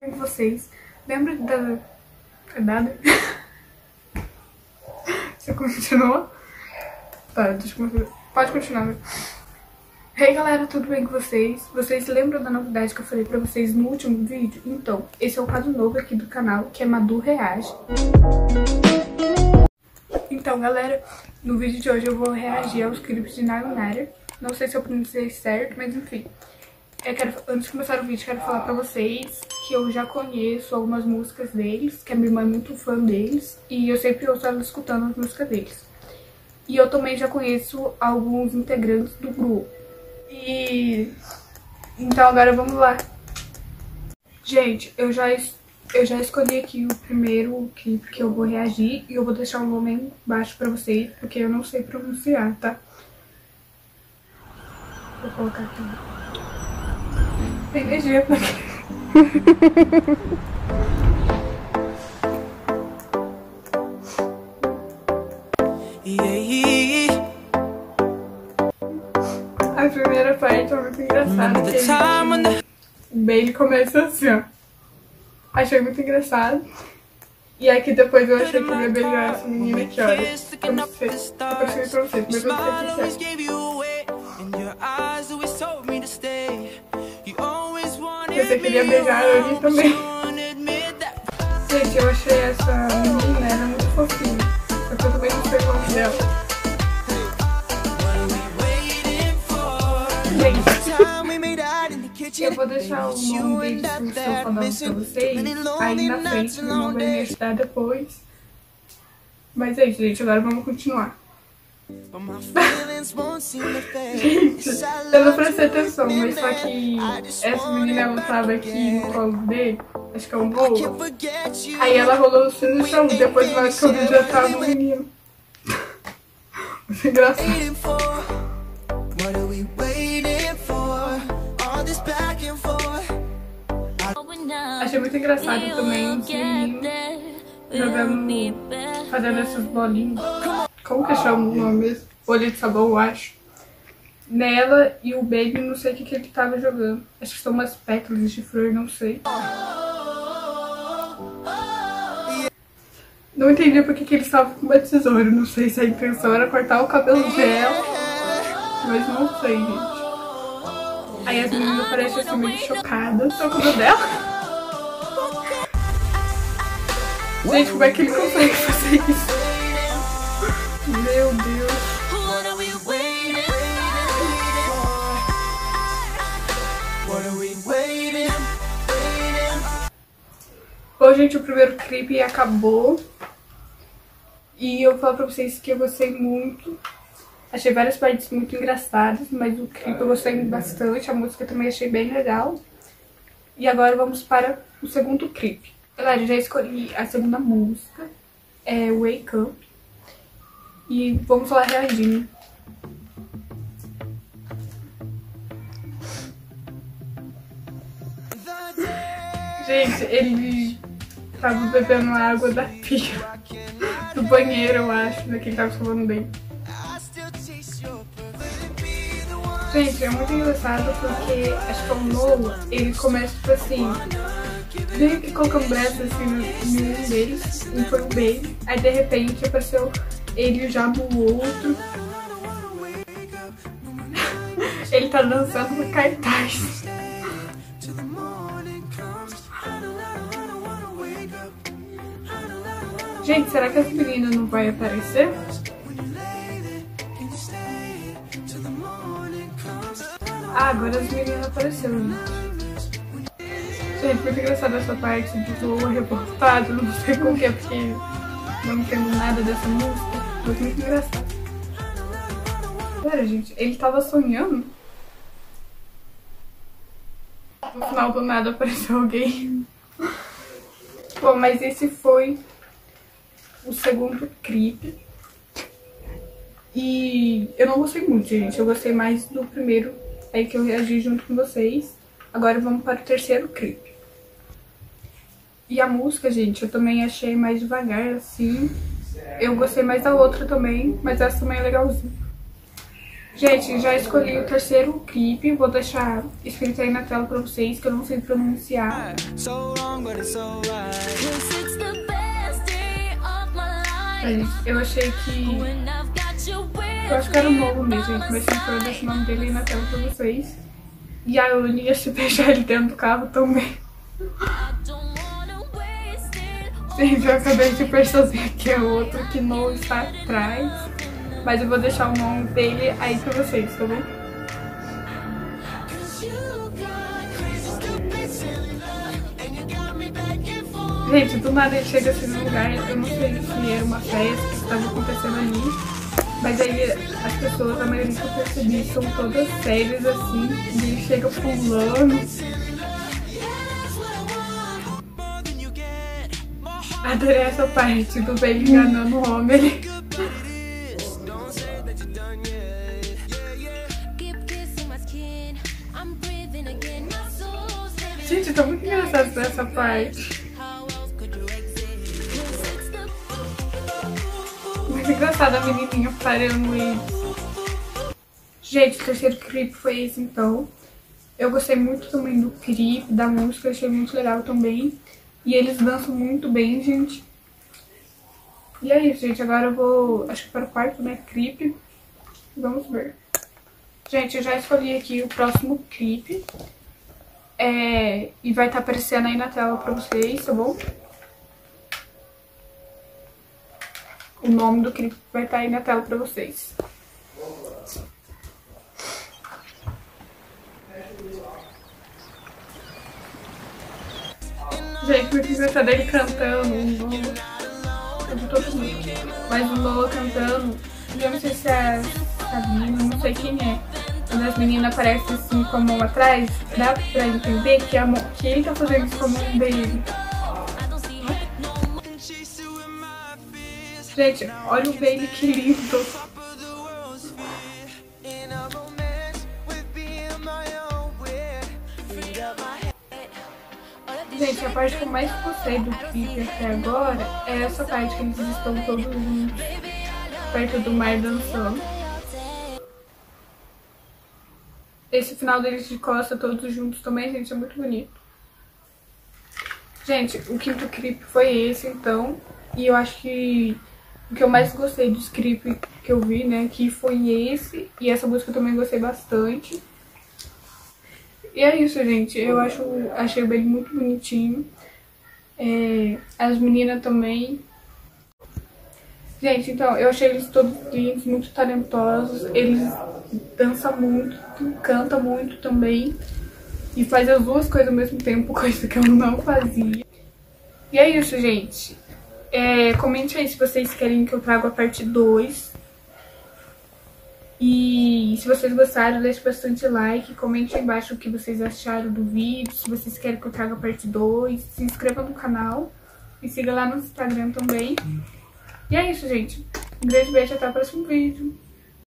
com vocês. Lembra da... Nada? Você continua? Tá, eu... Pode continuar. Hey galera, tudo bem com vocês? Vocês lembram da novidade que eu falei pra vocês no último vídeo? Então, esse é o quadro novo aqui do canal, que é Madu Reage. Então galera, no vídeo de hoje eu vou reagir aos clipes de Nayonara. Não sei se eu pronunciei certo, mas enfim. Eu quero, antes de começar o vídeo, quero falar pra vocês que eu já conheço algumas músicas deles, que a minha irmã é muito fã deles, e eu sempre ouço ela escutando as músicas deles. E eu também já conheço alguns integrantes do grupo. E... Então agora vamos lá. Gente, eu já, eu já escolhi aqui o primeiro clipe que eu vou reagir, e eu vou deixar o nome embaixo pra vocês, porque eu não sei pronunciar, tá? Vou colocar aqui. Tem energia pra quê? A primeira parte é muito engraçada. Que o Bailey começa assim, ó. Achei muito engraçado. E aqui depois eu achei que ele ia beijar essa menina aqui, olha. Eu não sei. Eu percebi pra vocês, mas eu não sei o você queria beijar ali também. Gente, eu achei essa menina, ela muito fofinha. Só que eu também não sei o nome dela. Gente, eu vou deixar o nome deles estou falando pra vocês aí na frente, meu nome vai me ajudar depois. Mas é isso, gente. Agora vamos continuar. Gente, eu não prestei atenção, mas só que essa menina ela tava aqui no colo dele, acho que é um bolo. Aí ela rolou assim no chão, depois vai que eu já tava no menino. Muito engraçado. Achei muito engraçado também os meninos jogando, fazendo essas bolinhas. Como que chama o nome mesmo? Folha de sabão, eu acho. Nela e o Baby, não sei o que, que ele tava jogando. Acho que são umas pétalas de flor, não sei. Não entendi porque que ele estava com uma tesoura. Não sei se a intenção era cortar o cabelo dela. Mas não sei, gente. Aí as meninas parecem assim meio chocadas com o cabelo dela. Gente, como é que ele consegue fazer isso? Meu Deus. Bom, gente, o primeiro clipe acabou. E eu vou falar pra vocês que eu gostei muito. Achei várias partes muito engraçadas, mas o clipe eu gostei bastante. A música também achei bem legal. E agora vamos para o segundo clipe. Galera, já escolhi a segunda música. É Wake Up. E vamos lá reagindo. Gente, ele tava bebendo água da pia do banheiro, eu acho, né, que ele tava escovando bem. Gente, é muito engraçado porque acho que o Noah, ele começa tipo assim, meio que colocando braços assim no nenhum deles, um foi um aí de repente apareceu ele já no outro. ele tá dançando no cartaz. Gente, será que essa menina não vai aparecer? Ah, agora as meninas apareceram. Gente, muito engraçada essa parte de Lua reportado, não sei com que é, porque não entendo nada dessa música. Foi muito engraçado. Pera, gente, ele tava sonhando? No final do nada apareceu alguém. Bom, mas esse foi o segundo clipe. E eu não gostei muito, gente. Eu gostei mais do primeiro, aí que eu reagi junto com vocês. Agora vamos para o terceiro clipe. E a música, gente, eu também achei mais devagar, assim. Eu gostei mais da outra também, mas essa também é legalzinha. Gente, já escolhi o terceiro clipe, vou deixar escrito aí na tela pra vocês, que eu não sei pronunciar. Eu achei que... Eu acho que era um novo mesmo, gente, mas se for deixar o nome dele aí na tela pra vocês. E a Anne ia se deixar ele dentro do carro também. Gente, eu acabei de perceber que é outro que não está atrás. Mas eu vou deixar o nome dele aí pra vocês, tá bom? Gente, do nada ele chega assim no lugar, eu não sei se era uma festa que estava acontecendo ali. Mas aí as pessoas, a maioria que eu percebi, são todas sérias assim, e ele chega pulando. Adorei essa parte do velho enganando o homem. Gente, tá muito engraçado essa parte. Muito engraçada a menininha parando ele. Gente, o terceiro clipe foi esse então. Eu gostei muito também do clipe, da música, achei muito legal também. E eles dançam muito bem, gente. E é isso, gente. Agora eu vou, acho que para o quarto, né, clipe. Vamos ver. Gente, eu já escolhi aqui o próximo clipe. É, e vai estar tá aparecendo aí na tela pra vocês, tá bom? O nome do clipe vai estar tá aí na tela pra vocês. Muito engraçado dele cantando um Lolo. Eu vi todo mundo. Mas o Lolo cantando, eu não sei se é Sabina, não sei quem é. Quando as meninas aparecem assim com a mão atrás, dá pra entender que, a mão, que ele tá fazendo isso com a mão dele. Gente, olha o baby que lindo. Gente, a parte que eu mais gostei do clipe até agora é essa parte que eles estão todos juntos, perto do mar dançando. Esse final deles de costa, todos juntos também, gente, é muito bonito. Gente, o quinto clipe foi esse, então. E eu acho que o que eu mais gostei dos clipes que eu vi, né, que foi esse. E essa música eu também gostei bastante. E é isso, gente. Eu acho, achei o baby muito bonitinho. É, as meninas também. Gente, então, eu achei eles todos lindos, muito talentosos. Eles dançam muito, cantam muito também. E faz as duas coisas ao mesmo tempo, coisa que eu não fazia. E é isso, gente. É, comente aí se vocês querem que eu traga a parte 2. E se vocês gostaram, deixe bastante like, comente aí embaixo o que vocês acharam do vídeo, se vocês querem que eu traga parte 2, se inscreva no canal, me siga lá no Instagram também. E é isso, gente. Um grande beijo, até o próximo vídeo.